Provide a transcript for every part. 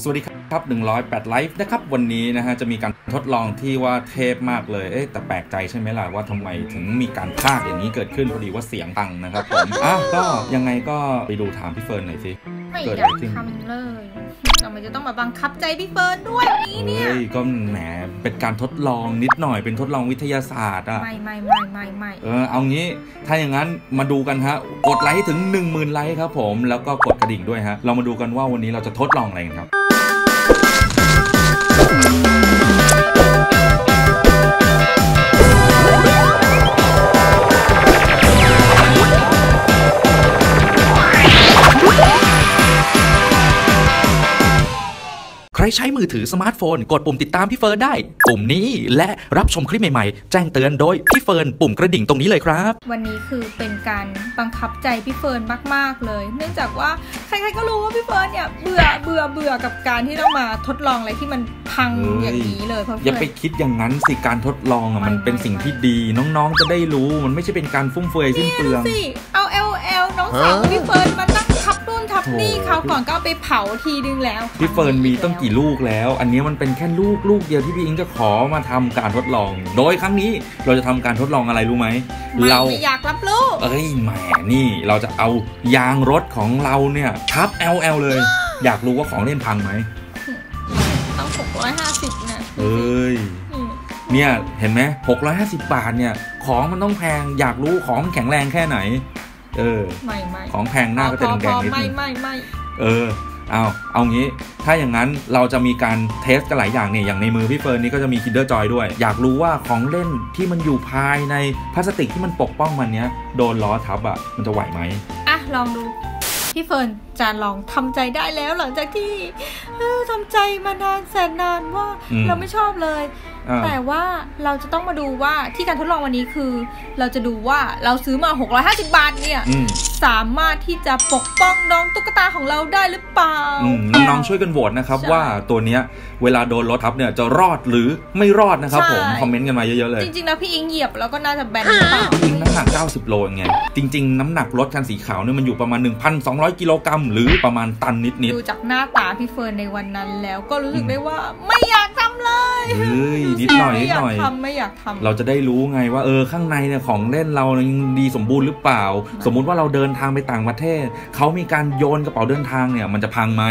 สวัสดีครับ 108 ไลฟ์นะครับ วันนี้นะฮะจะมีการทดลองที่ว่าเทพมากเลย เอ๊ะแต่แปลกใจใช่ไหมล่ะว่าทำไมถึงมีการพากอย่างนี้เกิดขึ้นพอดีว่าเสียงตังนะครับผมอะก็ยังไงก็ไปดูถามพี่เฟิร์นหน่อยสิไม่เกิดออะไรยากขึ้นทำเลยทำไมจะต้องมาบังคับใจพี่เฟิร์นด้วยวันนี้เนี่ยเฮ้ยก็แหมเป็นการทดลองนิดหน่อยเป็นทดลองวิทยาศาสตร์อะไม่ไม่ไม่ไม่ไม่เออเอางี้ถ้าอย่างนั้นมาดูกันฮะกดไลค์ให้ถึง 10,000 ไลค์ครับผมแล้วก็กดกระดิ่งด้วยฮะเรามาดูกันว่าวันนี้เราจะทดลองอะไรกันครับ ใครใช้มือถือสมาร์ทโฟน กดปุ่มติดตามพี่เฟิร์นได้ ปุ่มนี้และรับชมคลิปใหม่ๆ แจ้งเตือนโดยพี่เฟิร์นปุ่มกระดิ่งตรงนี้เลยครับ วันนี้คือเป็นการบังคับใจพี่เฟิร์นมากๆเลย เนื่องจากว่าใครๆก็รู้ว่าพี่เฟิร์นเนี่ยเบื่อเบื่อเบื่อกับการที่ต้องมาทดลองอะไรที่มันพังเฮ้ยอย่างนี้เลยเพราะพี่เฟิร์นอย่าไปนคิดอย่างนั้นสิการทดลองอะไม่มันเป็นไม่สิ่งที่ดีน้องๆจะได้รู้มันไม่ใช่เป็นการฟุ่มเฟือยสิ้นเปลืองสิเอา L.O.L. น้องสาวพี่เฟิร์นมานั่งทับ นู่นทับนี่โถ่เขาวก่อนก็เอาไปเผาทีนึงแล้วพี่เฟิร์นมีต้องกี่ลูกแล้ว อันนี้มันเป็นแค่ลูกลูกเดียวที่พี่อิงจะขอมาทำการทดลอง โดยครั้งนี้เราจะทำการทดลองอะไรรู้ไหมไม่เราไม่อยากรับรู้เอ้ยแหมนี่เราจะเอายางรถของเราเนี่ยทับ LL เลย อยากรู้ว่าของเล่นพังไหมต้อง650นะเอ้ยอืมเนี่ยเห็นไหม650 บาทเนี่ย ของมันต้องแพงอยากรู้ของมันแข็งแรงแค่ไหน เออไม่ไม่ของแพงหน้าก็จะแดงๆนิดไม่นึงไม่ไม่เออเอาเอางี้ ถ้าอย่างนั้นเราจะมีการเทสกันหลายอย่างเนี่ย อย่างในมือพี่เฟิร์นนี่ก็จะมี Kinder Joy ด้วย อยากรู้ว่าของเล่นที่มันอยู่ภายในพลาสติกที่มันปกป้องมันเนี้ย โดนล้อทับอะ่ะ มันจะไหวไหมอะ ลองดู พี่เฟิร์นจะลองทำใจได้แล้วหลังจากที่เออทำใจมานานแสนนานว่าอืมเราไม่ชอบเลยอ่าแต่ว่าเราจะต้องมาดูว่าที่การทดลองวันนี้คือ เราจะดูว่าเราซื้อมา 650 บาทเนี่ยอืมสามารถที่จะปกป้องน้องตุ๊กตาของเราได้หรือเปล่าอืมน้องๆช่วยกันโหวตนะครับใช่ว่าตัวเนี้ยเวลาโดนรถทับเนี่ยจะรอดหรือไม่รอดนะครับใช่ผมคอมเมนต์กันมาเยอะๆเลย จริงๆแล้วพี่อิงเหยียบแล้วก็น่าจะแบนหรือเปล่าจริงน้ำหนั ก 90 โลไง จริง ๆ น้ำหนักรถคันสีขาวเนี่ยมันอยู่ประมาณ 1,200 กิโลกรัมหรือประมาณตันนิดดูจากหน้าตาพี่เฟิร์นในวันนั้นแล้วก็รู้สึกได้ว่าไม่อยากทำเลยๆเฮ้ยนิดหน่อยนิดหน่อยไม่อยากทำไม่อยากทำเราจะได้รู้ไงว่าเออข้างในเนี่ยของเล่นเรายังดีสมบูรณ์หรือเปล่า สมมุติว่าเราเดินทางไปต่างประเทศเขามีการโยนกระเป๋าเดินทางเนี่ยมันจะพังไหม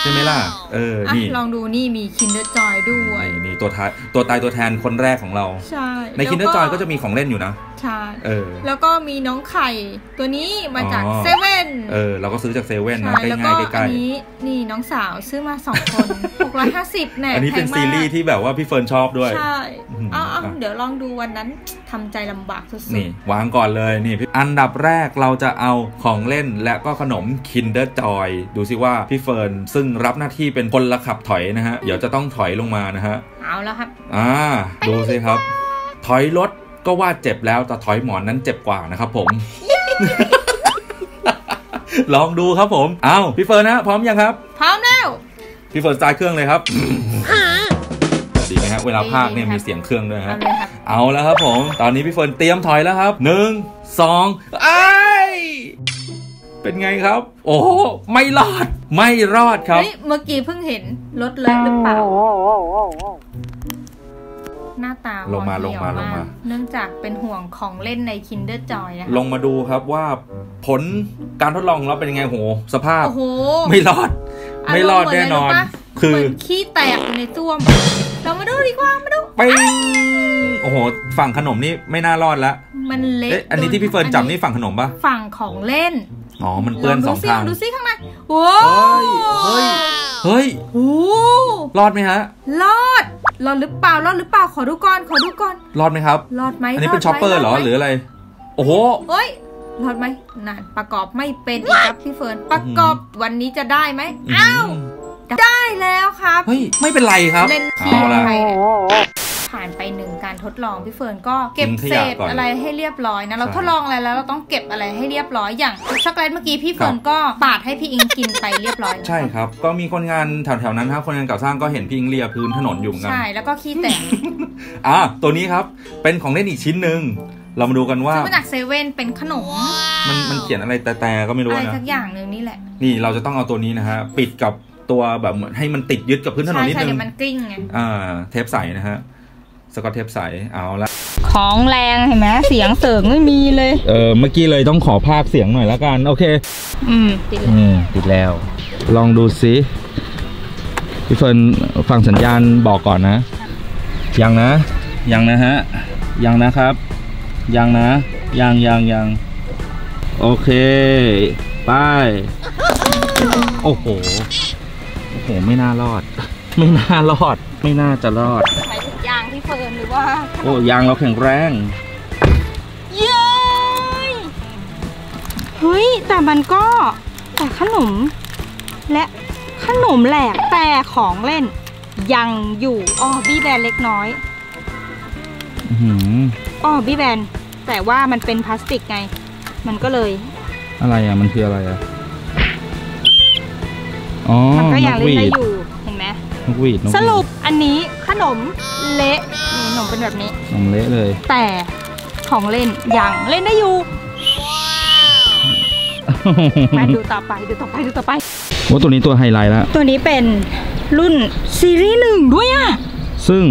ใช่ไหมล่ะเอออะนี่ลองดูนี่มี Kinder Joy ด้วยนี่นี่ตัวท้ายตัวตายตัวแทนคนแรกของเรา ใช่ ในแล้ว Kinder Joy ก็จะมีของเล่นอยู่นะ ใช่เออแล้วก็มีน้องไข่ตัวนี้มาจากอ๋อเซเว่นเออเราก็ซื้อจากเซเว่นนะใช่ใกล้แล้วง่าก็ยใกอัล้นนี้นี่น้องสาวซื้อมาสองคน650แน่ๆอันนี้เป็นแพงมากซีรีส์ที่แบบว่าพี่เฟิร์นชอบด้วยใช่อืมเอาเอาอะเดี๋ยวลองดูวันนั้นทำใจลำบากสุดๆนี่วางก่อนเลยนี่พี่อันดับแรกเราจะเอาของเล่นและก็ขนม Kinder Joy ดูสิว่าพี่เฟิร์นซึ่งรับหน้าที่เป็นคนละขับถอยนะฮะเดี๋ยวจะต้องถอยลงมานะฮะเอาแล้วครับ อ่า ดูสิครับ ถอยรถ ก็ว่าเจ็บแล้วแต่ถอยหมอนนั้นเจ็บกว่านะครับผมลองดูครับผม เอาพี่เฟิร์นนะพร้อมยังครับ พร้อมแล้ว พี่เฟิร์นสตาร์ทเครื่องเลยครับดีไหมฮะเวลาพากย์เนี่ยดีครับมีเสียงเครื่องด้วยเอาฮะเลยครับเอาแล้วครับผม ตอนนี้พี่เฟิร์นเตรียมถอยแล้วครับหนึ่งสองไอ้ายเป็นไงครับ โอ้โหไม่รอด ไม่รอดครับเฮ้ยเมื่อกี้เพิ่งเห็นรถเลอะหรือเปล่า หน้าตาลงมาห่อเหี่ยวลงมาลงมากเนื่องจากเป็นห่วงของเล่นใน Kinder Joy นะคะลงมาดูครับว่าผลการทดลองของเราเป็นยังไงโห สภาพโอ้โหไม่รอด ไม่รอดแน่นอนารมณ์เหมืะไรรู้ปะคือเหมือนขี้แตกอยู่ในต้วม เรามาดูดีกว่า มาดูไปโอ้โห ฝั่งขนมนี่ไม่น่ารอดละมันเละเอ๊ะอันนี้ที่พี่เฟิร์นจับนี่ฝั่งขนมปะฝั่งของเล่น อ๋อ มันเปื้อนสองลดูซิทางดูซิข้างในโอ้เฮ้ย เฮ้ยโอ้รอดไหมฮะ รอด รอดหรือเปล่า รอดหรือเปล่า ขอดูก่อน ขอดูก่อน รอดไหมครับ รอดไหมอันนี้เป็นดไหมช็อปเปอร์เหรอดไมหรืออะไร โอ้โหเฮ้ย รอดไหมนั่นประกอบไม่เป็นอีกครับพี่เฟิร์น ประกอบวันนี้จะได้ไหม อ้าว ได้แล้วครับ เฮ้ย ไม่เป็นไรครับ เล่นเอาขี้ละใครเนี่ย ผ่านไปหนึ่งการทดลองพี่เฟิร์นก็เก็บทิ้งขเศยะก่อนอะไรให้เรียบร้อยนะเราใช่ทดลองอะไรแล้วเราต้องเก็บอะไรให้เรียบร้อยอย่างช็อกโกแลตเมื่อกี้พี่เฟิร์นก็ปาดให้พี่อิงกินไปเรียบร้อยแล้วใช่ครับก็มีคนงานแถวๆนั้นครับคนงานก่อสร้างก็เห็นพิงเลียพื้นถนนอยู่เหมือนกันใช่แล้วก็ขี้แตกอะตัวนี้ครับเป็นของเล่นอีกชิ้นหนึ่งเรามาดูกันว่าซื้อมาจากเซเว่นเป็นขนม มันมันเขียนอะไรแต่ๆก็ไม่รู้อะไรนะสักอย่างหนึ่งนี่แหละ นี่เราจะต้องเอาตัวนี้นะฮะปิดกับตัวแบบเหมือนให้มันติดยึดกับพื้นถนนใช่นิดใช่นึเดี๋งยวมันกลิ้งไงอ่าเทปใสนะฮะ สกอตเทปใสเอาละของแรงเห็นไหมเสียงเสริงไม่มีเลย เออเมื่อกี้เลยต้องขอภาคเสียงหน่อยแล้วกัน โอเค อืมติดเลยอืมติดแล้ว ลองดูซิพี่เฟิร์นฟังสัญญาณบอกก่อนนะ ยังนะ ยังนะฮะ ยังนะครับ ยังนะ ยังยังยังโอเค ไป โอ้โห โอ้โห ไม่น่ารอด ไม่น่ารอด ไม่น่าจะรอด ฟิร์นหรือว่า โอ้ยางเราแข็งแรง เย้ยเฮ้ย แต่มันก็แต่ขนม และขนมแหลกแต่ของเล่น ยังอยู่อ๋อบี้แบนเล็กน้อยอื้อหืออ๋อบี้แบนแต่ว่ามันเป็นพลาสติกไง มันก็เลย อะไรอะ มันคืออะไรอะอ๋อมันก็ยังกหเล่นวีได้ดอยู่ เห็นไหมนกหวีดนกหวีดสรุปอันนี้ข นมเละนี่ขนมเป็นแบบนี้ นมเละเลย แต่ของเล่นยังเล่นได้อยู่ มาดูต่อไปดูต่อไปดูต่อไปว่าตัวนี้ตัวไฮไลท์แล้ว ตัวนี้เป็นรุ่นซีรีส์หนึ่งด้วยอะ ซึ่ง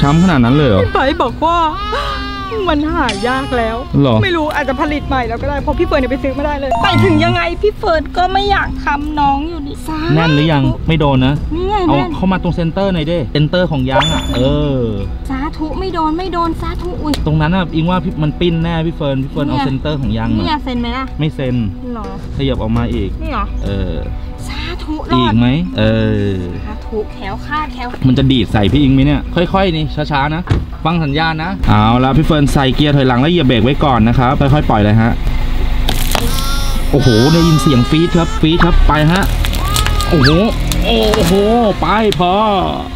ช้ำขนาดนั้นเลยเหรอไปบอกว่า มันหายากแล้วหรอไม่รู้อาจจะผลิตใหม่แล้วก็ได้เพราะพี่เฟิร์นเนี่ยไปซื้อไม่ได้เลยไปถึงยังไงพี่เฟิร์นก็ไม่อยากทำน้องอยู่ดีซ่าแน่นหรือยังไม่โดนนะนี่ไงเอาแน่นเข้ามาตรง center หน่อยดิ center ของยางอะเออสาธุไม่โดนไม่โดนสาธุอุ้ยตรงนั้นอะอิงว่าพี่มันปิ้นแน่พี่เฟิร์นพี่เฟิร์นเอาเนี่ยเซนเตอร์ของยางนี่มาอยากเซ็นไหมล่ะไม่เซ็นหรอขยับออกมาอีกนี่เหรอเออสา ธุรอีอกดไหมเออ สาธุแขวคาดแขวมันจะดีดใส่พี่อิงไหมเนี่ย ค่อยๆ นี่ช้าๆนะ ฟังสัญญาณนะ เอาละพี่เฟิร์นใส่เกียร์ถอยหลังแล้วเหยียบเบรกไว้ก่อนนะครับค่อยๆปล่อยเลยฮะ โอ้โหได้ยินเสียงฟีดครับฟีดครับไปฮะ โอ้โห โอ้โห ไปพอ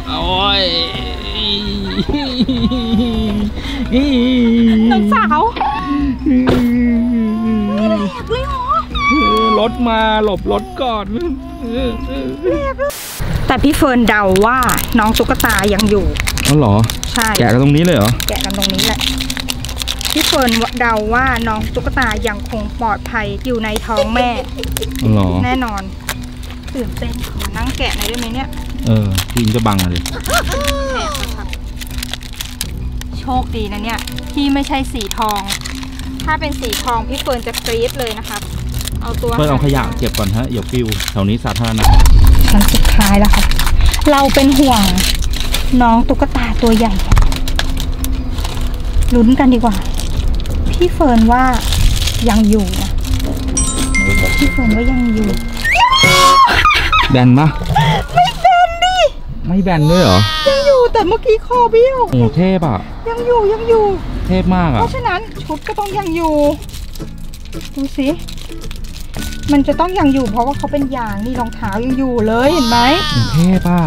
โอ้ยน้องสาวไม่แหลกเลยเหรอ รถมาหลบรถก่อน แต่พี่เฟิร์นเดาว่าน้องตุ๊กตายังอยู่อ๋อเหรอ ใช่ แกะกันตรงนี้เลยเหรอ แกะกันตรงนี้แหละ พี่เฟิร์นเดาว่าน้องตุ๊กตายังคงปลอดภัยอยู่ในท้องแม่ อ๋อเหรอ แน่นอนตื่นเต้นขอนั่งแกะหน่อยได้ไหมเนี่ย เออพี่อิงจะบังอะดิแกะครับโชคดีนะเนี่ย ที่ไม่ใช่สีทอง ถ้าเป็นสีทองพี่เฟิร์นจะกรี๊ดเลยนะครับ เอาตัวเฟิร์นเอาขยะเก็บก่อนฮะอย่าฟิวแถวนี้สาธารณะชั้นสุดท้ายแล้วครับเราเป็นห่วงน้องตุ๊กตาตัวใหญ่ ลุ้นกันดีกว่า พี่เฟิร์นว่ายังอยู่นะพี่เฟิร์นว่ายังอยู่ แบนปะไม่แบนดิ ไม่แบนด้วยเหรอ ยังอยู่แต่เมื่อกี้คอเบี้ยว โอ้เทพอะ ยังอยู่ยังอยู่ เทพมากเพอะราะฉะนั้นชุดก็ต้องยังอยู่ ดูสิ มันจะต้องยังอยู่เพราะว่าเขาเป็นยางนี่รองเท้ายังอยู่เลยเห็นไหมโอ้เทพอะ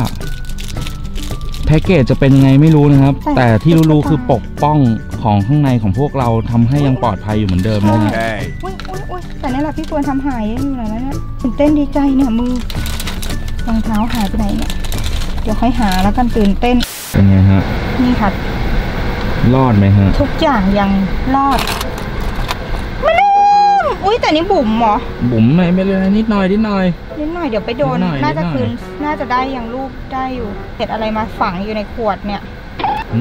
แพ็กเกจจะเป็นยังไงไม่รู้นะครับแต่แต่ที่รู้ๆคือปกป้องของข้างในของพวกเราทำให้ยังปลอดภัยอยู่เหมือนเดิมนะฮะอุ้ยอุ้ยอุ้ยแต่นี่แหละพี่ควรทำหายอยู่ไหนแล้วเนี่ยตื่นเต้นดีใจเนี่ยมือรองเท้าหายไปไหนเนี่ยเดี๋ยวค่อยหาแล้วกันตื่นเต้นเป็นไงฮะนี่ค่ะรอดไหมฮะทุกอย่างยังรอดมาลืม อุ้ยแต่นี่บุ๋มเหรอ บุ๋มไม่ไม่เลยนิดหน่อยนิดหน่อย นิดหน่อยเดี๋ยวไปโดน นิดหน่อยน่าจะนิดหน่อย คืน น่าจะได้อย่างรูปได้อยู่เห็ดอะไรมาฝังอยู่ในขวดเนี่ยหึ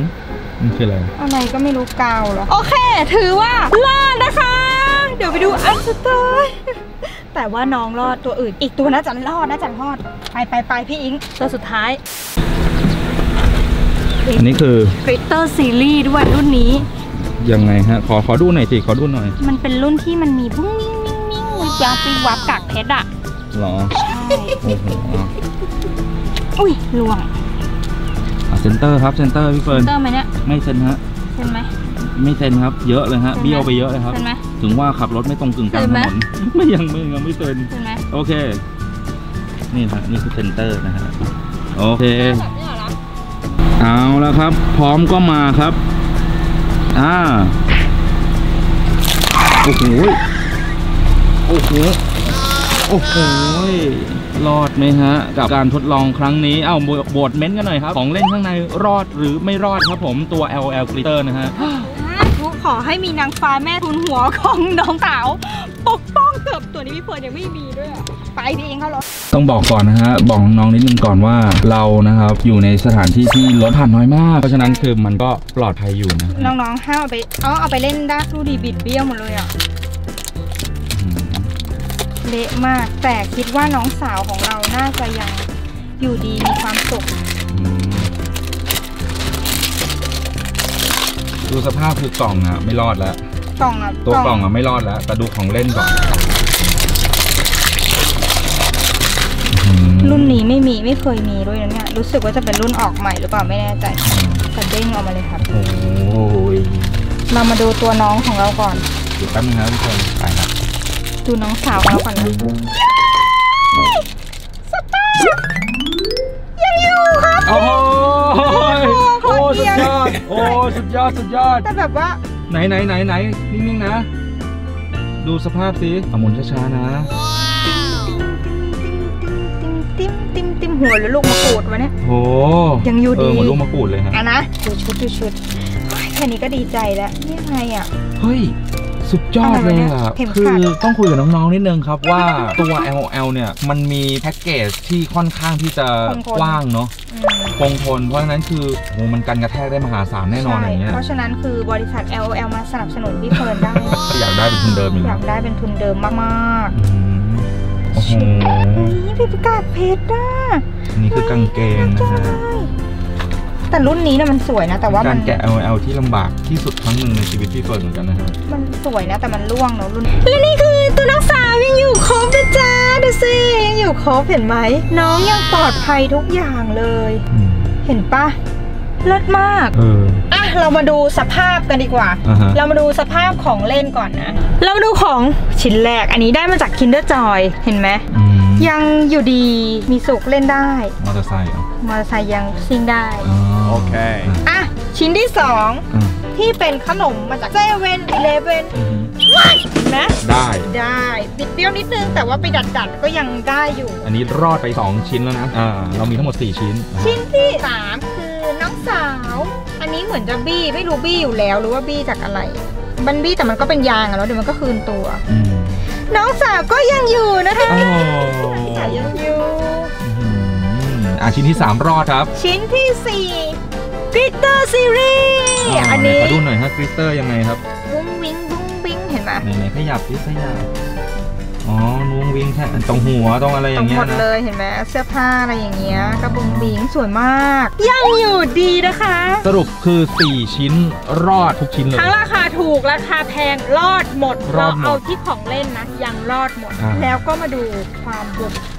มันคืออะไร อะไรก็ไม่รู้กาวเหรอ โอเค ถือว่า รอดนะคะ เดี๋ยวไปดูอันสุดท้ายแต่ว่าน้องรอดตัวอื่น อีกตัวน่าจะรอดน่าจะรอด ไปไปไปพี่อิงตัวสุดท้าย อันนี้คือกริตเตอร์ซีรีส์ด้วยรุ่นนี้ ยังไงฮะ ขอขอดูหน่อยสิ ขอดูหน่อย มันเป็นรุ่นที่มันมีบุ้งมิ่งมิ่งมิ่งวิบวับวิบวับกากเพชรอะหรอโอ้โหอุ้ยลวง center ครับ center พี่เฟิร์น center ไหมเนี่ยไม่เซนฮะเห็นไหมไม่เซนครับ เยอะเลยฮะเบี้ยวไปเยอะเลยครับถึงว่าขับรถไม่ตรงกึ่งกลางถนนไม่ยังไม่ยังไม่เซนเห็นไหมโอเค นี่ฮะนี่คือ center นะฮะโอเคแบบนี้เหรอเอาแล้วครับ พร้อมก็มาครับ อ่าโอ้โหโอ้โหโอ้โหรอดไหมฮะ กับการทดลองครั้งนี้ เอ้าโบทเม้นต์กันหน่อยครับ ของเล่นข้างในรอดหรือไม่รอดครับผมตัว LL Glitter นะฮะขอให้มีนางฟ้าแม่ทุนหัวของน้องสาว ปกป้องเกือบตัวนี้พี่เฟิร์นยังไม่มีด้วย ไปไปพี่อิงเขารถต้องบอกก่อนนะฮะบอกน้องๆนิดนึงก่อนว่าเรานะครับอยู่ในสถานที่ที่รถผ่านน้อยมาก เพราะฉะนั้นคือมันก็ปลอดภัยอยู่นะน้องๆห้ามเอาไปเอาเอาไปเล่นได้ดูดีบิดเบี้ยวหมดเลยอะอืมเละมากแต่คิดว่าน้องสาวของเราน่าจะยังอยู่ดีมีความสุขอืมดูสภาพคือกล่องอะไม่รอดแล้วกล่องอะตัวกล่องอะไม่รอดแล้วแต่ดูของเล่นก่อนอืม รุ่นนี้ไม่มีไม่เคยมีด้วยนะเนี่ยรู้สึกว่าจะเป็นรุ่นออกใหม่หรือเปล่าไม่แน่ใจแต่เด้งออกมาเลยครับโอ้ยเรามาดูตัวน้องของเราก่อนเดี๋ยวแป๊บนึงครับทุกคนไปครับดูน้องสาวของเราก่อนนะสตาร์ยังอยู่ครับโอ้โหโอ้โอ้โหสุดยอดโอ้สุดยอดสุดยอดแต่แบบว่า ไหนไหนไหนไหนนิ่งๆนะ ดูสภาพสิเอาหมุนช้าๆนะ หัวหรือลูกมะกรูดวะเนี่ยโหยังอยู่ดีเออเหมือนลูกมะกรูดเลยฮะอะนะดูชุดดูชุดโอ้ยแค่นี้ก็ดีใจแล้วนี่ยังไงอะเฮ้ยสุดยอดเลยอะไรวะอะเนี่ยเข็มคืขัอดต้องคุยกับน้องๆนิดนึงครับว่าตัว LL เนี่ยมันมีแพ็กเกจที่ค่อนข้างที่จะกว้างเนาะอืมคงทนเพราะฉะนั้นคือโหมันกันกระแทกได้มหาศาลแน่นอนอย่างเงี้ยเพราะฉะนั้นคือบริษัท LOL มาสนับสนุนพี่เฟิร์นได้ อยากได้เป็นทุนเดิมอีกอแล้ยาวกได้เป็นทุนเดิมมากอืมโอ้โหๆ นี่พี่ประกาศเพชรด้านี่คือกางเกงนะฮะแต่รุ่นนี้นะมันสวยนะ แต่ว่ามัการนแกะ LL ที่ลำบากที่สุดครั้งหนึ่งในชีวิตพี่เฟิร์นเหมือนกันนะครับมันสวยนะแต่มันร่วงเนอะรุ่นและนี่คือตัวน้องสาวยังอยู่ครบนะจ๊ะดูสิยังอยู่ครบเห็นไหมน้องยังปลอดภัยทุกอย่างเลยอืมเห็นปะเลิศมากเอออะ เรามาดูสภาพกันดีกว่า อ่าฮะ เรามาดูสภาพของเล่นก่อนนะ เรามาดูของชิ้นแรก อันนี้ได้มาจาก Kinder Joy เห็นไหม อืมยังอยู่ดีมีสุขเล่นได้ มอเตอร์ไซค์เหรอมอเตอร์ไซค์ยังซิ่งได้ อ๋อโอเค อะ ชิ้นที่สองอะที่เป็นขนมมาจากเซเว่นอีเลฟเว่นอืมนะ ได้ ได้บิดเบี้ยวนิดนึง แต่ว่าไปดัดดัดๆก็ยังได้อยู่ อันนี้รอดไป 2 ชิ้นแล้วนะ อ่า เรามีทั้งหมด 4 ชิ้น ชิ้นที่สามคื เหมือนจะบี้ไม่รู้บี้อยู่แล้วหรือว่าบี้จากอะไรมันบี้แต่มันก็เป็นยางอะแล้วเดี๋ยวมันก็คืนตัวอืมน้องสาวก็ยังอยู่นะคะโอ้สาวยังอยู่อืมอ่าชิ้นที่ 3 รอดครับ ชิ้นที่สี่กริตเตอร์ซีรีส์อันนี้ไหขอดูหน่อยฮะกริตเตอร์ยังไงครับ บุ้งวิงบุ้งวิงเห็นไหมไหนๆขยับดิขยับอ๋อนุ้ง วิ่งแค่ตรงหัวตรงอะไรอตรย่างงเงี้หมยดนะเลยเห็นไหมเสื้อผ้าอะไรอย่างเงี้ยกระบุงบิงสวยมาก ยังอยู่ดีนะคะ สรุปคือ 4 ชิ้นรอดทุกชิ้นเลย ทั้งราคาถูกราคาแพงรอดหมดรอเราดหมด เอาที่ของเล่นนะยังรอดหมด อ่า แล้วก็มาดูความบุบโ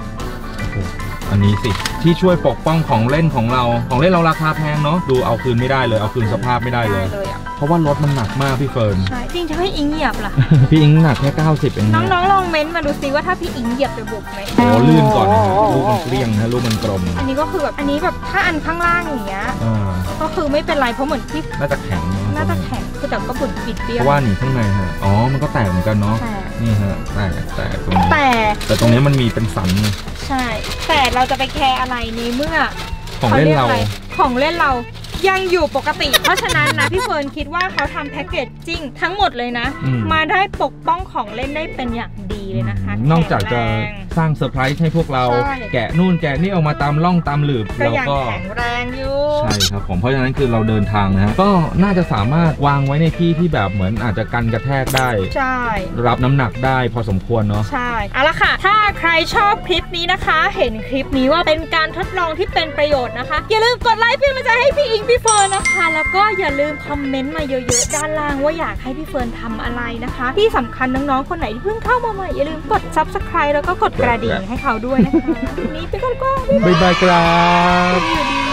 อ้โหอันนี้สิที่ช่วยปกป้องของเล่นของเรา ของเล่นเราราคาแพงเนาะดูเอาคืนไม่ได้เลย เอาคืนสภาพไม่ได้เลย เลยอะเพราะว่ารถมันหนักมากพี่เฟิร์น ใช่จริงถ้าพี่อิงเหยียบล่ะ พี่อิงหนักแค่ 90 เองนะน้องๆลองเม้นต์มาดูซิว่าถ้าพี่อิงเหยียบจะบุบไหมโอ้ลื่นก่อนนะฮะลูกมันเกลี้ยงนะลูกมันกลมอันนี้ก็คือแบบอันนี้แบบถ้าอันข้างล่างอย่างเงี้ย อ่าก็คือไม่เป็นไรเพราะเหมือนที่น่าจะแข็งเนาะน่าจะแข็ง คือแต่ก็บุดปิดเบี้เพยวราะว่านี่ข้างในฮะ อ๋อ มันก็แตกเหมือนกันเนาะแต่นี่ฮะ แตกแตกตรงนี้ แต่ แต่ตรงนี้มันมีเป็นสันไงใช่ แต่เราจะไปแคร์อะไรในเมื่อ ของเล่นเราขยกอะไรของเล่นเรายังอยู่ปกติ เพราะฉะนั้นนะพี่เฟิร์นคิดว่าเขาทำแพ็กเกจจิ้งทั้งหมดเลยนะอืมมาได้ปกป้องของเล่นได้เป็นอย่างดีเลยนะคะ นอกจากจะแข็งแรงสร้างเซอร์ไพรส์ให้พวกเราใช่ แกะนู่นแกะนี่ออกมาตามร่องตามหลืบก็เรายังก็ แข็งแรงอยู่ใช่ครับผมเพราะฉะนั้นคือเราเดินทางนะฮะก็น่าจะสามารถวางไว้ในที่ที่แบบเหมือนอาจจะกันกระแทกได้ ใช่ รับน้ำหนักได้พอสมควรเนาะ ใช่เอาละค่ะ ถ้าใครชอบคลิปนี้นะคะ เห็นคลิปนี้ว่าเป็นการทดลองที่เป็นประโยชน์นะคะ อย่าลืมกดไลค์เป็นกำลังใจให้พี่อิงพี่เฟิร์นนะคะ แล้วก็อย่าลืมคอมเมนต์มาเยอะๆ ด้านล่างว่าอยากให้พี่เฟิร์นทำอะไรนะคะ ที่สำคัญน้องๆ คนไหนที่เพิ่งเข้ามาใหม่อย่าลืมกด subscribe แล้วก็กดกระดิ่งให้เขาด้วยนะคะวันนี้ไปก่อนก็บ๊ายบายบ๊ายบายครับอยู่